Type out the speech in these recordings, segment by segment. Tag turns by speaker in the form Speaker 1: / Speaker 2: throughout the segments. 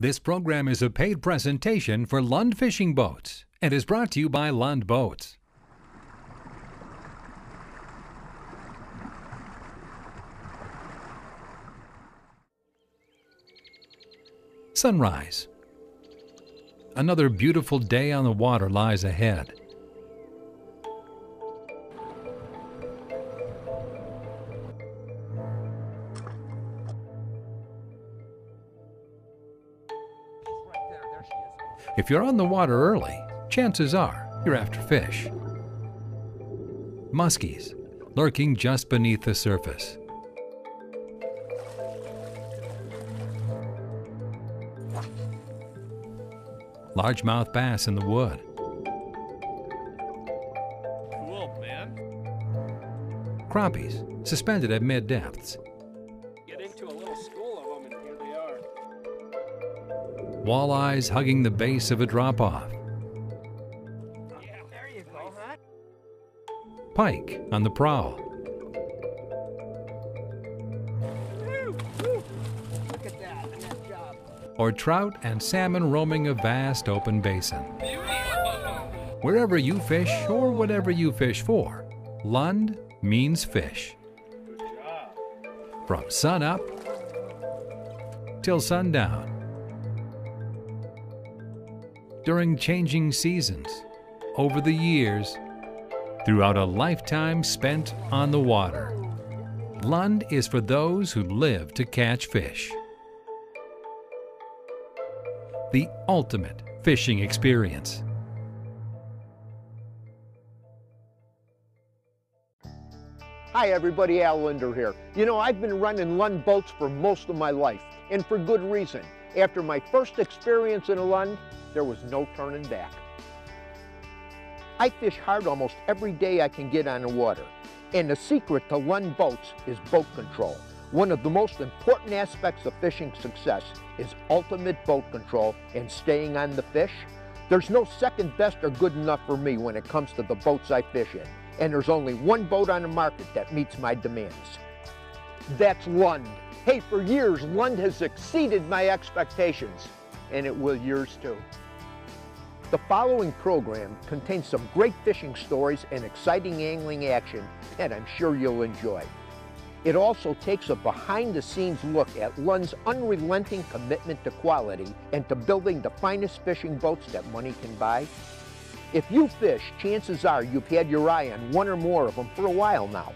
Speaker 1: This program is a paid presentation for Lund Fishing Boats and is brought to you by Lund Boats. Sunrise. Another beautiful day on the water lies ahead. If you're on the water early, chances are you're after fish. Muskies, lurking just beneath the surface. Largemouth bass in the wood.
Speaker 2: Cool, man.
Speaker 1: Crappies, suspended at mid depths. Walleyes hugging the base of a drop off. Pike on the prowl. Or trout and salmon roaming a vast open basin. Wherever you fish or whatever you fish for, Lund means fish. From sun up till sundown. During changing seasons, over the years, throughout a lifetime spent on the water. Lund is for those who live to catch fish. The ultimate fishing experience.
Speaker 3: Hi everybody, Al Lindner here. You know, I've been running Lund boats for most of my life, and for good reason. After my first experience in a Lund, there was no turning back. I fish hard almost every day I can get on the water, and the secret to Lund boats is boat control. One of the most important aspects of fishing success is ultimate boat control and staying on the fish. There's no second best or good enough for me when it comes to the boats I fish in, and there's only one boat on the market that meets my demands. That's Lund. Hey, for years, Lund has exceeded my expectations, and it will yours too. The following program contains some great fishing stories and exciting angling action that I'm sure you'll enjoy. It also takes a behind the scenes look at Lund's unrelenting commitment to quality and to building the finest fishing boats that money can buy. If you fish, chances are you've had your eye on one or more of them for a while now.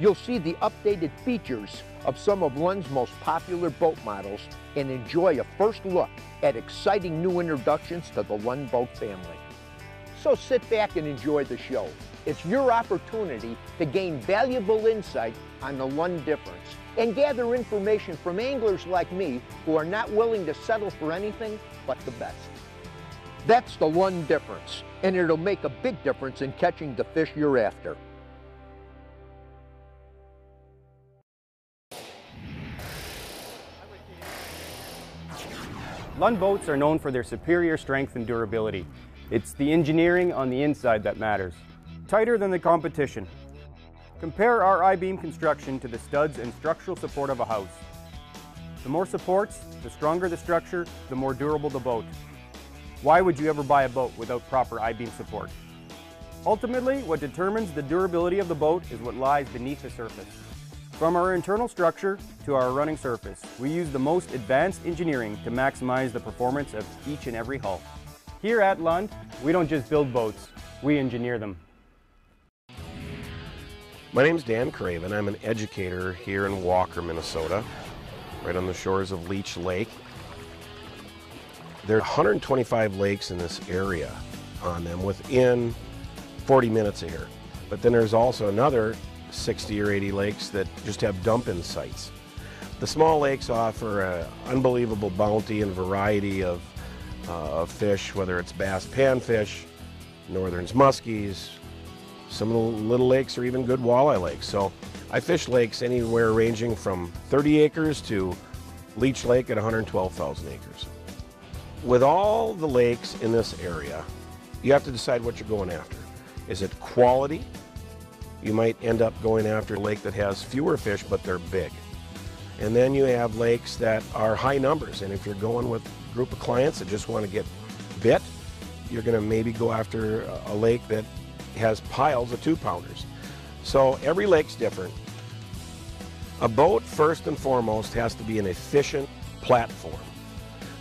Speaker 3: You'll see the updated features of some of Lund's most popular boat models and enjoy a first look at exciting new introductions to the Lund boat family. So sit back and enjoy the show. It's your opportunity to gain valuable insight on the Lund difference and gather information from anglers like me who are not willing to settle for anything but the best. That's the Lund difference, and it'll make a big difference in catching the fish you're after.
Speaker 4: Lund boats are known for their superior strength and durability. It's the engineering on the inside that matters. Tighter than the competition. Compare our I-beam construction to the studs and structural support of a house. The more supports, the stronger the structure, the more durable the boat. Why would you ever buy a boat without proper I-beam support? Ultimately, what determines the durability of the boat is what lies beneath the surface. From our internal structure to our running surface, we use the most advanced engineering to maximize the performance of each and every hull. Here at Lund, we don't just build boats, we engineer them.
Speaker 5: My name is Dan Craven. I'm an educator here in Walker, Minnesota, right on the shores of Leech Lake. There are 125 lakes in this area on them within 40 minutes of here. But then there's also another 60 or 80 lakes that just have dump-in sites. The small lakes offer an unbelievable bounty and variety of, uh, of fish, whether it's bass panfish, northerns muskies, some of the little lakes are even good walleye lakes. So I fish lakes anywhere ranging from 30 acres to Leech Lake at 112,000 acres. With all the lakes in this area, you have to decide what you're going after. Is it quality? You might end up going after a lake that has fewer fish, but they're big. And then you have lakes that are high numbers. And if you're going with a group of clients that just want to get bit, you're going to maybe go after a lake that has piles of two pounders. So every lake's different. A boat, first and foremost, has to be an efficient platform.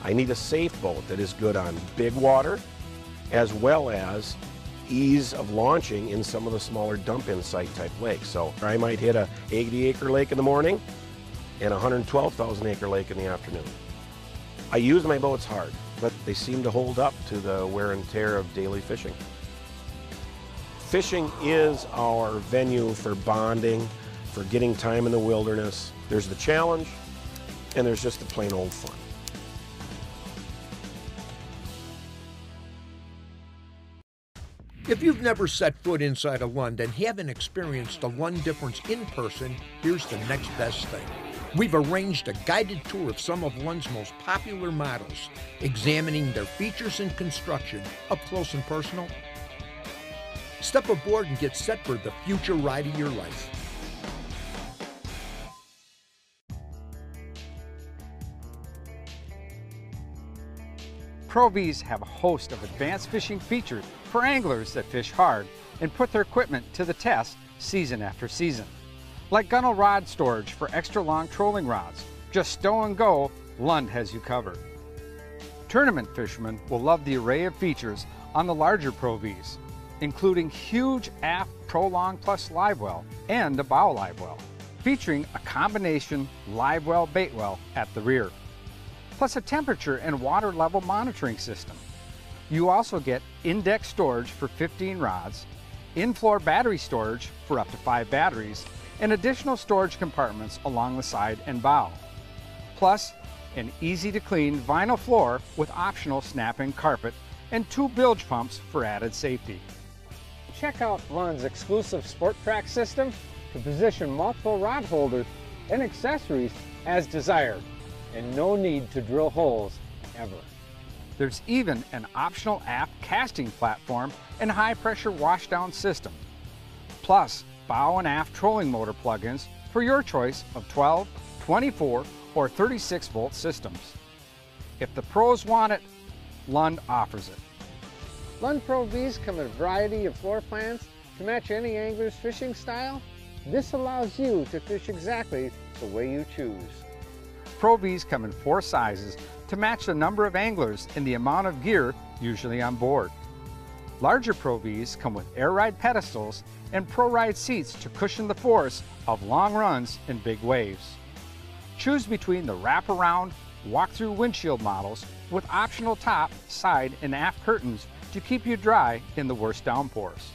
Speaker 5: I need a safe boat that is good on big water as well as ease of launching in some of the smaller dump-in site type lakes. So I might hit a 80 acre lake in the morning and a 112,000 acre lake in the afternoon. I use my boats hard, but they seem to hold up to the wear and tear of daily fishing. Fishing is our venue for bonding, for getting time in the wilderness. There's the challenge, and there's just the plain old fun.
Speaker 3: If you've never set foot inside a Lund and haven't experienced the Lund difference in person, here's the next best thing. We've arranged a guided tour of some of Lund's most popular models, examining their features and construction up close and personal. Step aboard and get set for the future ride of your life.
Speaker 6: ProVs have a host of advanced fishing features for anglers that fish hard and put their equipment to the test season after season. Like gunnel rod storage for extra long trolling rods. Just stow and go, Lund has you covered. Tournament fishermen will love the array of features on the larger ProVs, including huge aft ProLong Plus live well and a bow live well, featuring a combination live well bait well at the rear plus a temperature and water level monitoring system. You also get index storage for 15 rods, in-floor battery storage for up to 5 batteries, and additional storage compartments along the side and bow. Plus, an easy to clean vinyl floor with optional snap-in carpet and two bilge pumps for added safety.
Speaker 2: Check out Lund's exclusive Sport Track system to position multiple rod holders and accessories as desired and no need to drill holes ever.
Speaker 6: There's even an optional aft casting platform and high pressure washdown system. Plus, bow and aft trolling motor plugins for your choice of 12, 24, or 36 volt systems. If the pros want it, Lund offers it.
Speaker 2: Lund Pro Vs come in a variety of floor plans to match any angler's fishing style. This allows you to fish exactly the way you choose.
Speaker 6: Pro Vs come in four sizes to match the number of anglers and the amount of gear usually on board. Larger Pro Vs come with air ride pedestals and Pro Ride seats to cushion the force of long runs and big waves. Choose between the wraparound, walk-through windshield models with optional top, side, and aft curtains to keep you dry in the worst downpours.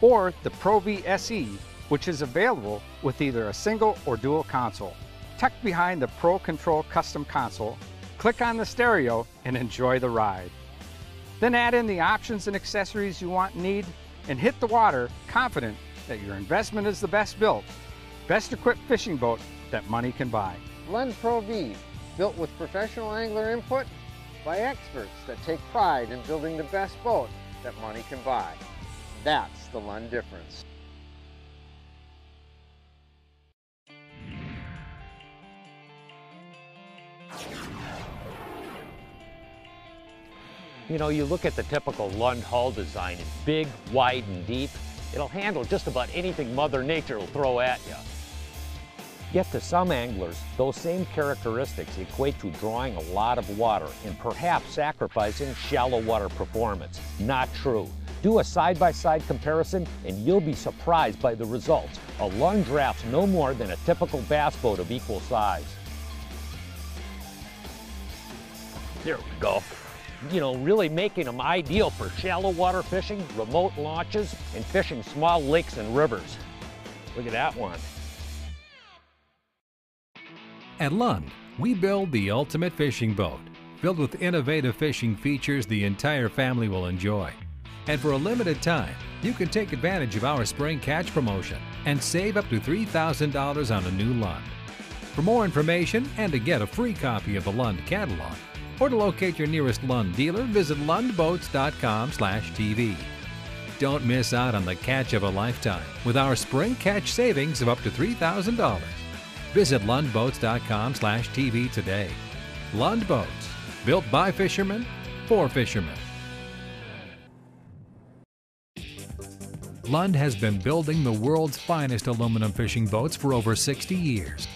Speaker 6: Or the Pro V SE, which is available with either a single or dual console tucked behind the Pro Control custom console, click on the stereo and enjoy the ride. Then add in the options and accessories you want and need and hit the water confident that your investment is the best built, best equipped fishing boat that money can buy.
Speaker 2: Lund Pro V, built with professional angler input by experts that take pride in building the best boat that money can buy. That's the Lund difference.
Speaker 7: You know, you look at the typical Lund hull design, it's big, wide, and deep. It'll handle just about anything Mother Nature will throw at you. Yet to some anglers, those same characteristics equate to drawing a lot of water and perhaps sacrificing shallow water performance. Not true. Do a side-by-side -side comparison and you'll be surprised by the results. A Lund drafts no more than a typical bass boat of equal size. There we go you know, really making them ideal for shallow water fishing, remote launches, and fishing small lakes and rivers. Look at that one.
Speaker 1: At Lund, we build the ultimate fishing boat, filled with innovative fishing features the entire family will enjoy. And for a limited time, you can take advantage of our spring catch promotion and save up to $3,000 on a new Lund. For more information and to get a free copy of the Lund catalog, or to locate your nearest Lund dealer, visit lundboats.com/tv. Don't miss out on the catch of a lifetime with our spring catch savings of up to $3,000. Visit lundboats.com slash TV today. Lund Boats, built by fishermen for fishermen. Lund has been building the world's finest aluminum fishing boats for over 60 years.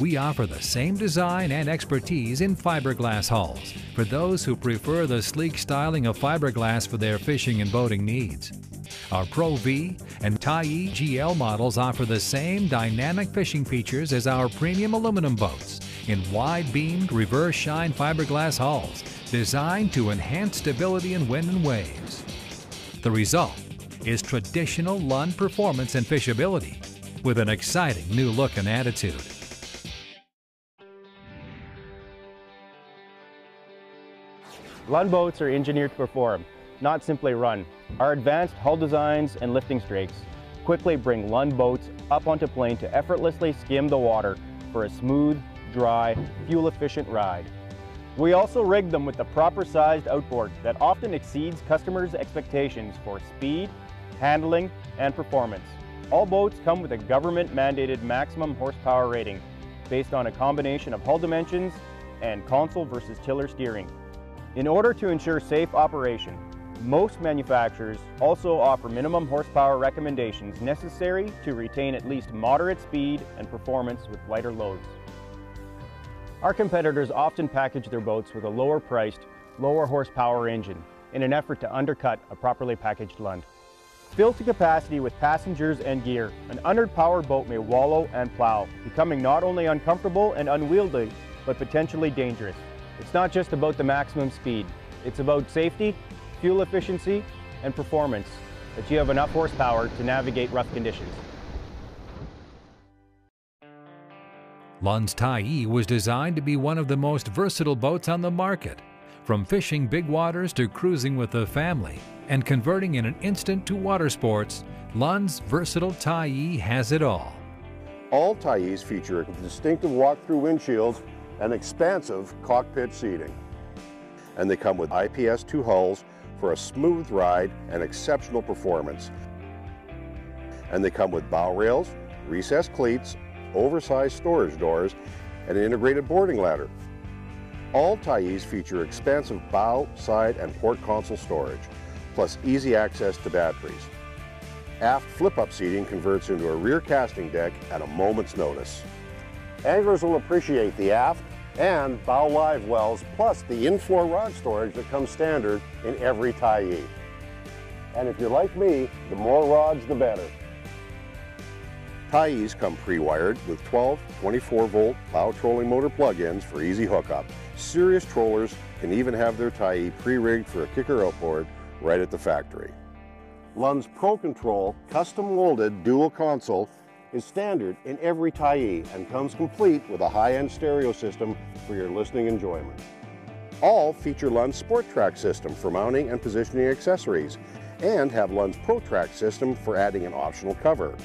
Speaker 1: We offer the same design and expertise in fiberglass hulls for those who prefer the sleek styling of fiberglass for their fishing and boating needs. Our Pro V and Tyee GL models offer the same dynamic fishing features as our premium aluminum boats in wide beamed reverse chine fiberglass hulls designed to enhance stability in wind and waves. The result is traditional Lund performance and fishability with an exciting new look and attitude.
Speaker 4: Lund boats are engineered to perform, not simply run. Our advanced hull designs and lifting strakes quickly bring Lund boats up onto plane to effortlessly skim the water for a smooth, dry, fuel-efficient ride. We also rig them with the proper sized outboard that often exceeds customers' expectations for speed, handling, and performance. All boats come with a government-mandated maximum horsepower rating based on a combination of hull dimensions and console versus tiller steering. In order to ensure safe operation, most manufacturers also offer minimum horsepower recommendations necessary to retain at least moderate speed and performance with lighter loads. Our competitors often package their boats with a lower priced, lower horsepower engine in an effort to undercut a properly packaged Lund. Filled to capacity with passengers and gear, an underpowered boat may wallow and plow, becoming not only uncomfortable and unwieldy, but potentially dangerous. It's not just about the maximum speed. It's about safety, fuel efficiency, and performance, that you have enough horsepower to navigate rough conditions.
Speaker 1: Lund's Tyee was designed to be one of the most versatile boats on the market, from fishing big waters to cruising with the family and converting in an instant to water sports, Lund's versatile Tyee has it all.
Speaker 8: All Tyees feature distinctive walk-through windshields and expansive cockpit seating. And they come with IPS-2 hulls for a smooth ride and exceptional performance. And they come with bow rails, recessed cleats, oversized storage doors, and an integrated boarding ladder. All Tyees feature expansive bow, side, and port console storage, plus easy access to batteries. Aft flip-up seating converts into a rear casting deck at a moment's notice. Anglers will appreciate the aft and bow live wells, plus the in-floor rod storage that comes standard in every Tyee. And if you're like me, the more rods, the better. Tyees come pre-wired with 12 24-volt bow trolling motor plug-ins for easy hookup. Serious trollers can even have their Tyee pre-rigged for a kicker outboard right at the factory. Lund's Pro Control custom molded dual console is standard in every Tyee and comes complete with a high-end stereo system for your listening enjoyment. All feature Lund's Sport Track system for mounting and positioning accessories and have Lund's Pro Track system for adding an optional cover.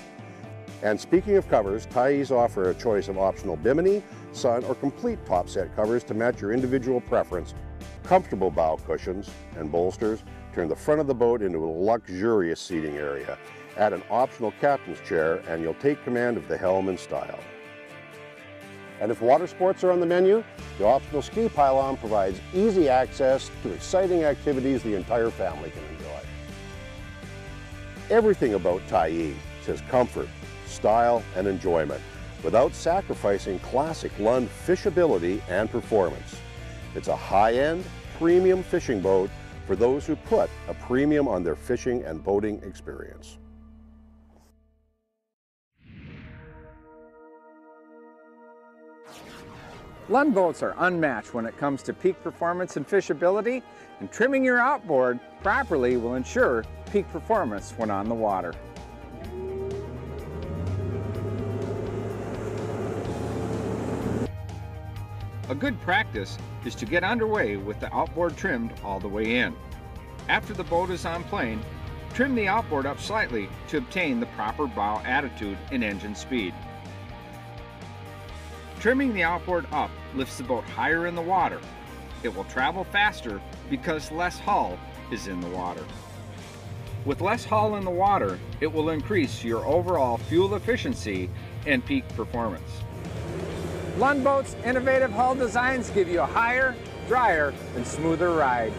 Speaker 8: And speaking of covers, Tyees offer a choice of optional bimini, sun, or complete top set covers to match your individual preference. Comfortable bow cushions and bolsters turn the front of the boat into a luxurious seating area. Add an optional captain's chair and you'll take command of the helm in style. And if water sports are on the menu, the optional ski pylon provides easy access to exciting activities the entire family can enjoy. Everything about Tyee says comfort, style, and enjoyment without sacrificing classic Lund fishability and performance. It's a high-end, premium fishing boat for those who put a premium on their fishing and boating experience.
Speaker 2: Lund boats are unmatched when it comes to peak performance and fishability, and trimming your outboard properly will ensure peak performance when on the water. A good practice is to get underway with the outboard trimmed all the way in. After the boat is on plane, trim the outboard up slightly to obtain the proper bow attitude and engine speed. Trimming the outboard up lifts the boat higher in the water. It will travel faster because less hull is in the water. With less hull in the water, it will increase your overall fuel efficiency and peak performance.
Speaker 6: Lund Boats' innovative hull designs give you a higher, drier, and smoother ride.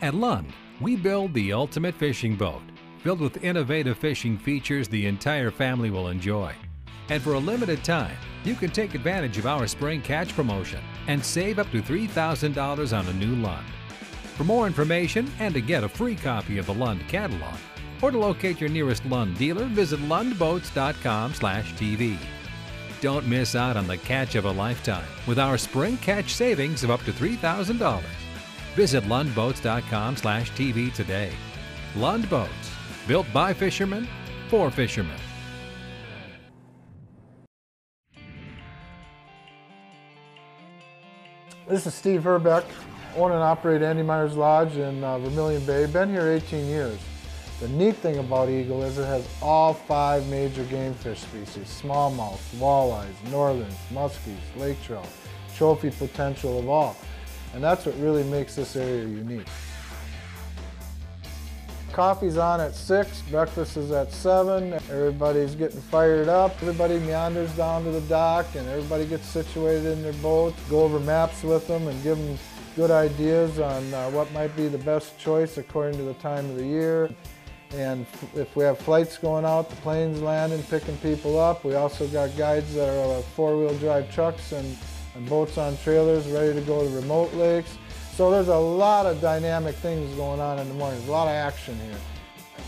Speaker 1: At Lund, we build the ultimate fishing boat, filled with innovative fishing features the entire family will enjoy. And for a limited time, you can take advantage of our spring catch promotion and save up to $3,000 on a new Lund. For more information and to get a free copy of the Lund catalog, or to locate your nearest Lund dealer, visit lundboats.com/tv. Don't miss out on the catch of a lifetime with our spring catch savings of up to $3,000. Visit lundboats.com/tv today. Lund Boats, built by fishermen for fishermen.
Speaker 9: This is Steve Herbeck, own and operate Andy Myers Lodge in uh, Vermilion Bay. Been here 18 years. The neat thing about Eagle is it has all five major game fish species, smallmouth, walleyes, northerns, muskies, lake trout, trophy potential of all. And that's what really makes this area unique. Coffee's on at 6, breakfast is at 7, everybody's getting fired up, everybody meanders down to the dock and everybody gets situated in their boats, go over maps with them and give them good ideas on uh, what might be the best choice according to the time of the year. And if we have flights going out, the planes landing, picking people up. We also got guides that are uh, four-wheel drive trucks and, and boats on trailers ready to go to remote lakes. So there's a lot of dynamic things going on in the morning. There's a lot of action here.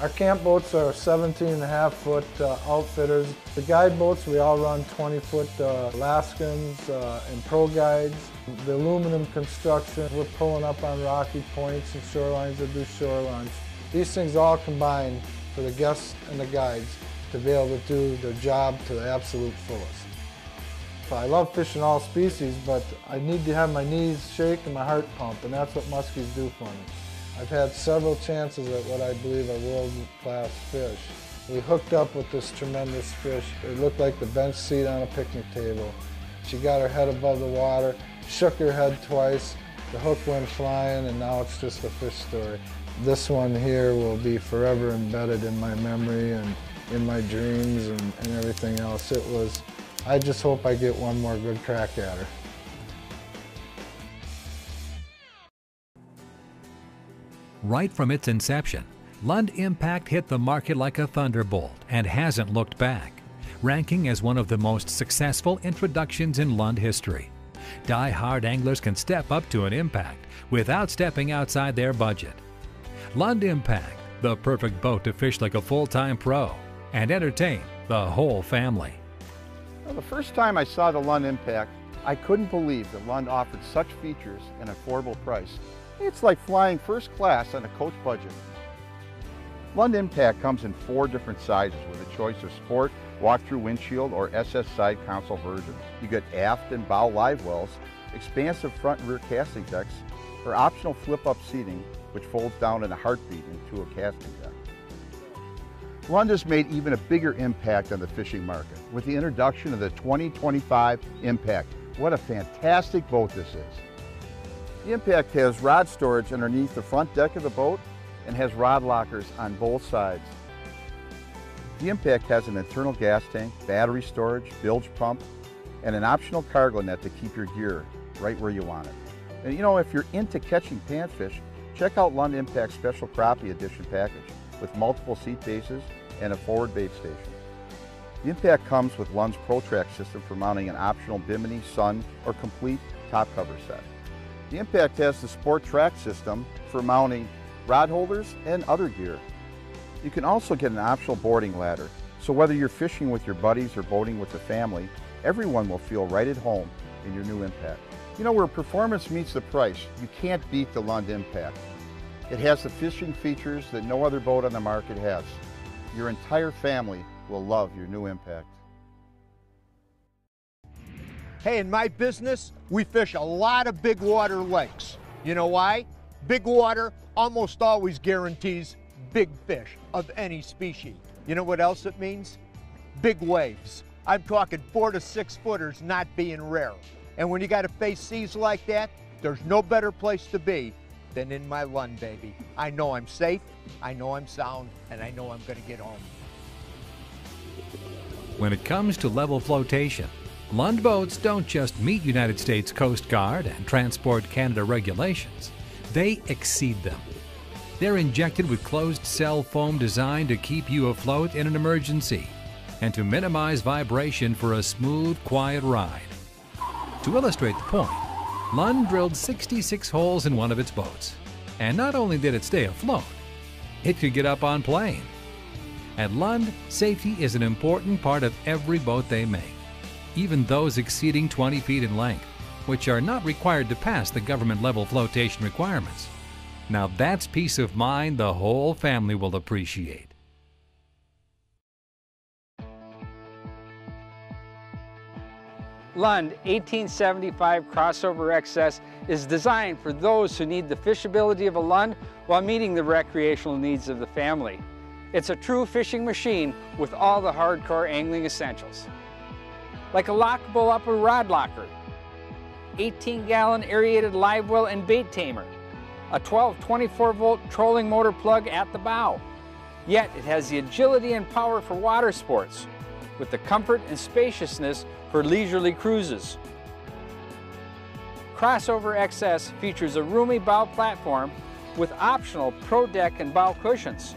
Speaker 9: Our camp boats are 17 and a half foot uh, outfitters. The guide boats, we all run 20 foot uh, Alaskans uh, and Pro Guides. The aluminum construction, we're pulling up on rocky points and shorelines that do shorelines. These things all combine for the guests and the guides to be able to do their job to the absolute fullest. I love fishing all species, but I need to have my knees shake and my heart pump, and that's what muskies do for me. I've had several chances at what I believe are world-class fish. We hooked up with this tremendous fish. It looked like the bench seat on a picnic table. She got her head above the water, shook her head twice, the hook went flying, and now it's just a fish story. This one here will be forever embedded in my memory and in my dreams and, and everything else. It was I just hope I get one more good crack at her.
Speaker 1: Right from its inception, Lund Impact hit the market like a thunderbolt and hasn't looked back, ranking as one of the most successful introductions in Lund history. Die-hard anglers can step up to an impact without stepping outside their budget. Lund Impact, the perfect boat to fish like a full-time pro and entertain the whole family.
Speaker 10: The first time I saw the Lund Impact, I couldn't believe that Lund offered such features at an affordable price. It's like flying first class on a coach budget. Lund Impact comes in four different sizes with a choice of sport, walk-through windshield, or SS side console versions. You get aft and bow live wells, expansive front and rear casting decks, or optional flip-up seating, which folds down in a heartbeat into a casting deck. Lund has made even a bigger impact on the fishing market with the introduction of the 2025 Impact. What a fantastic boat this is. The Impact has rod storage underneath the front deck of the boat and has rod lockers on both sides. The Impact has an internal gas tank, battery storage, bilge pump, and an optional cargo net to keep your gear right where you want it. And you know, if you're into catching panfish, check out Lund Impact Special Crappie Edition package with multiple seat bases and a forward bait station. The Impact comes with Lund's ProTrack system for mounting an optional Bimini, Sun, or complete top cover set. The Impact has the Sport Track system for mounting rod holders and other gear. You can also get an optional boarding ladder, so whether you're fishing with your buddies or boating with the family, everyone will feel right at home in your new Impact. You know, where performance meets the price, you can't beat the Lund Impact. It has the fishing features that no other boat on the market has. Your entire family will love your new Impact.
Speaker 3: Hey, in my business, we fish a lot of big water lakes. You know why? Big water almost always guarantees big fish of any species. You know what else it means? Big waves. I'm talking four to six footers not being rare. And when you got to face seas like that, there's no better place to be than in my Lund, baby. I know I'm safe, I know I'm sound, and I know I'm going to get home.
Speaker 1: When it comes to level flotation, Lund boats don't just meet United States Coast Guard and Transport Canada regulations, they exceed them. They're injected with closed cell foam designed to keep you afloat in an emergency and to minimize vibration for a smooth, quiet ride. To illustrate the point, Lund drilled 66 holes in one of its boats. And not only did it stay afloat, it could get up on plane. At Lund, safety is an important part of every boat they make, even those exceeding 20 feet in length, which are not required to pass the government level flotation requirements. Now that's peace of mind the whole family will appreciate.
Speaker 6: Lund 1875 Crossover XS is designed for those who need the fishability of a Lund while meeting the recreational needs of the family. It's a true fishing machine with all the hardcore angling essentials. Like a lockable upper rod locker, 18 gallon aerated live well and bait tamer, a 12 24 volt trolling motor plug at the bow. Yet it has the agility and power for water sports with the comfort and spaciousness for leisurely cruises. Crossover XS features a roomy bow platform with optional Pro Deck and bow cushions,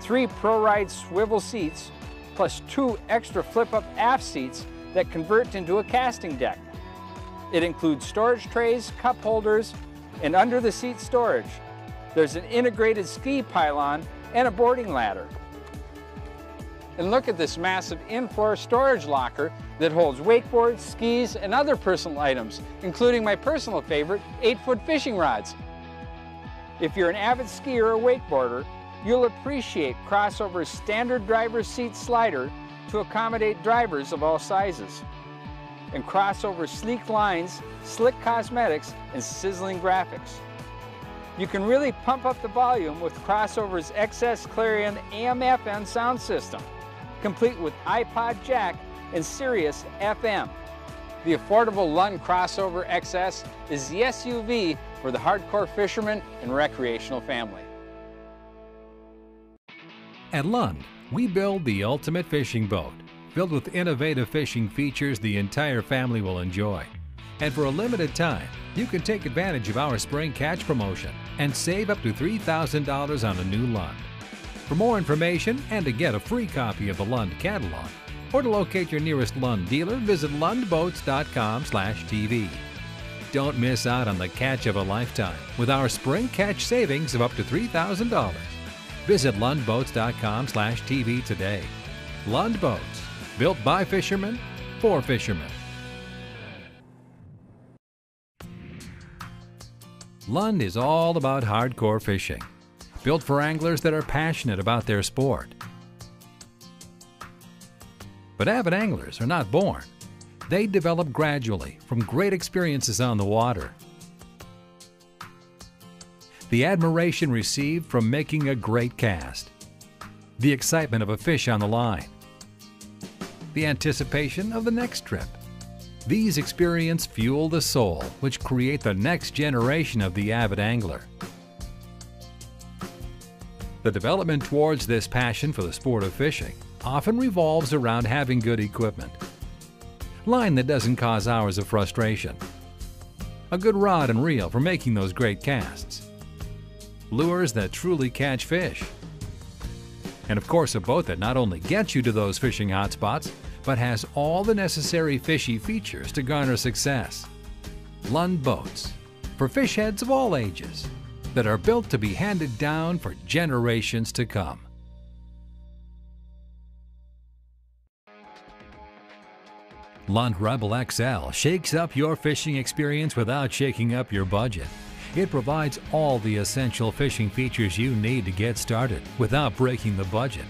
Speaker 6: three Pro Ride swivel seats, plus two extra flip-up aft seats that convert into a casting deck. It includes storage trays, cup holders, and under the seat storage. There's an integrated ski pylon and a boarding ladder. And look at this massive in-floor storage locker that holds wakeboards, skis, and other personal items, including my personal favorite, 8-foot fishing rods. If you're an avid skier or wakeboarder, you'll appreciate Crossover's standard driver's seat slider to accommodate drivers of all sizes. And Crossover's sleek lines, slick cosmetics, and sizzling graphics. You can really pump up the volume with Crossover's XS Clarion AM-FM sound system complete with iPod jack and Sirius FM. The affordable Lund Crossover XS is the SUV for the hardcore fisherman and recreational family.
Speaker 1: At Lund, we build the ultimate fishing boat, filled with innovative fishing features the entire family will enjoy. And for a limited time, you can take advantage of our spring catch promotion and save up to $3,000 on a new Lund. For more information and to get a free copy of the Lund catalog, or to locate your nearest Lund dealer, visit lundboats.com/tv. Don't miss out on the catch of a lifetime with our spring catch savings of up to $3,000. Visit lundboats.com/tv today. Lund Boats, built by fishermen for fishermen. Lund is all about hardcore fishing built for anglers that are passionate about their sport. But avid anglers are not born. They develop gradually from great experiences on the water. The admiration received from making a great cast. The excitement of a fish on the line. The anticipation of the next trip. These experiences fuel the soul, which create the next generation of the avid angler. The development towards this passion for the sport of fishing often revolves around having good equipment. Line that doesn't cause hours of frustration. A good rod and reel for making those great casts. Lures that truly catch fish. And of course, a boat that not only gets you to those fishing hotspots, but has all the necessary fishy features to garner success. Lund Boats, for fish heads of all ages that are built to be handed down for generations to come. Lund Rebel XL shakes up your fishing experience without shaking up your budget. It provides all the essential fishing features you need to get started without breaking the budget.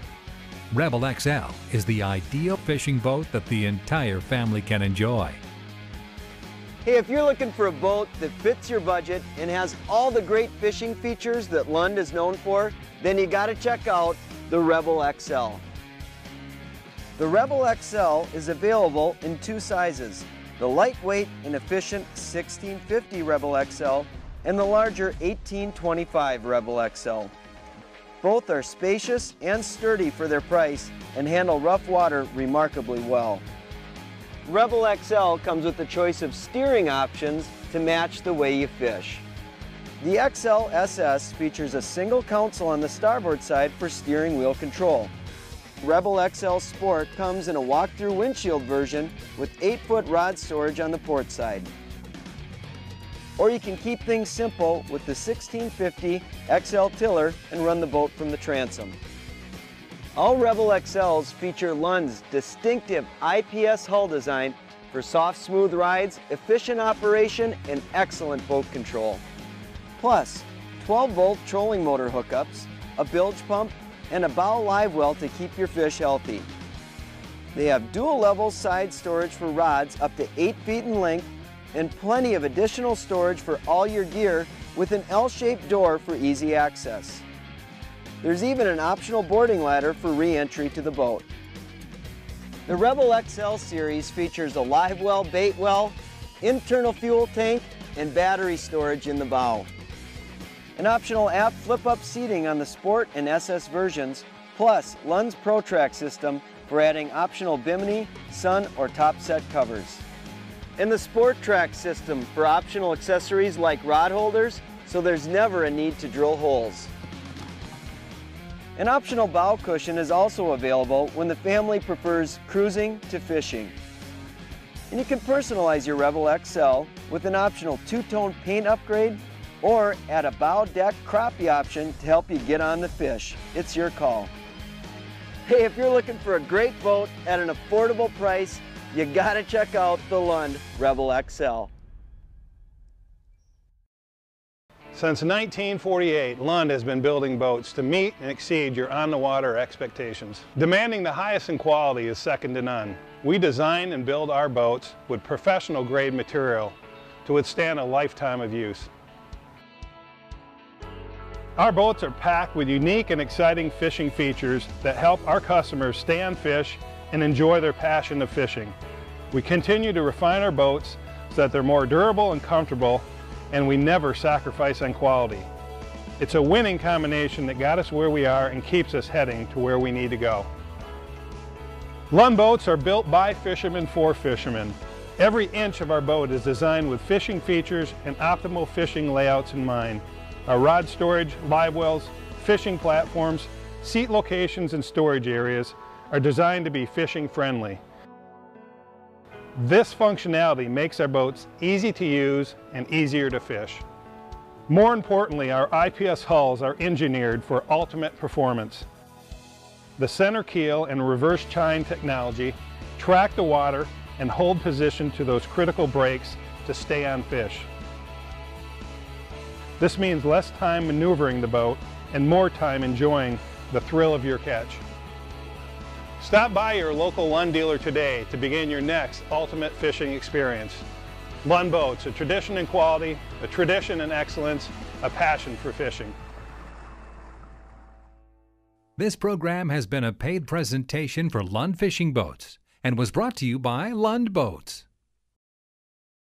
Speaker 1: Rebel XL is the ideal fishing boat that the entire family can enjoy.
Speaker 11: Hey, if you're looking for a boat that fits your budget and has all the great fishing features that Lund is known for, then you gotta check out the Rebel XL. The Rebel XL is available in two sizes, the lightweight and efficient 1650 Rebel XL and the larger 1825 Rebel XL. Both are spacious and sturdy for their price and handle rough water remarkably well. Rebel XL comes with a choice of steering options to match the way you fish. The XL SS features a single console on the starboard side for steering wheel control. Rebel XL Sport comes in a walk-through windshield version with 8-foot rod storage on the port side. Or you can keep things simple with the 1650 XL tiller and run the boat from the transom. All Rebel XLs feature Lund's distinctive IPS hull design for soft, smooth rides, efficient operation, and excellent boat control. Plus, 12 volt trolling motor hookups, a bilge pump, and a bow live well to keep your fish healthy. They have dual level side storage for rods up to 8 feet in length and plenty of additional storage for all your gear with an L-shaped door for easy access. There's even an optional boarding ladder for re-entry to the boat. The Rebel XL series features a live well bait well, internal fuel tank, and battery storage in the bow. An optional app flip-up seating on the Sport and SS versions, plus Lund's ProTrack system for adding optional bimini, sun, or top set covers. And the Sport Track system for optional accessories like rod holders, so there's never a need to drill holes. An optional bow cushion is also available when the family prefers cruising to fishing. And you can personalize your Rebel XL with an optional two-tone paint upgrade or add a bow deck crappie option to help you get on the fish. It's your call. Hey, if you're looking for a great boat at an affordable price, you gotta check out the Lund Rebel XL.
Speaker 12: Since 1948, Lund has been building boats to meet and exceed your on-the-water expectations. Demanding the highest in quality is second to none. We design and build our boats with professional grade material to withstand a lifetime of use. Our boats are packed with unique and exciting fishing features that help our customers stay on fish and enjoy their passion of fishing. We continue to refine our boats so that they're more durable and comfortable and we never sacrifice on quality. It's a winning combination that got us where we are and keeps us heading to where we need to go. Lund boats are built by fishermen for fishermen. Every inch of our boat is designed with fishing features and optimal fishing layouts in mind. Our rod storage, live wells, fishing platforms, seat locations and storage areas are designed to be fishing friendly. This functionality makes our boats easy to use and easier to fish. More importantly, our IPS hulls are engineered for ultimate performance. The center keel and reverse chine technology track the water and hold position to those critical breaks to stay on fish. This means less time maneuvering the boat and more time enjoying the thrill of your catch. Stop by your local Lund dealer today to begin your next ultimate fishing experience. Lund Boats, a tradition in quality, a tradition in excellence, a passion for fishing.
Speaker 1: This program has been a paid presentation for Lund Fishing Boats and was brought to you by Lund Boats.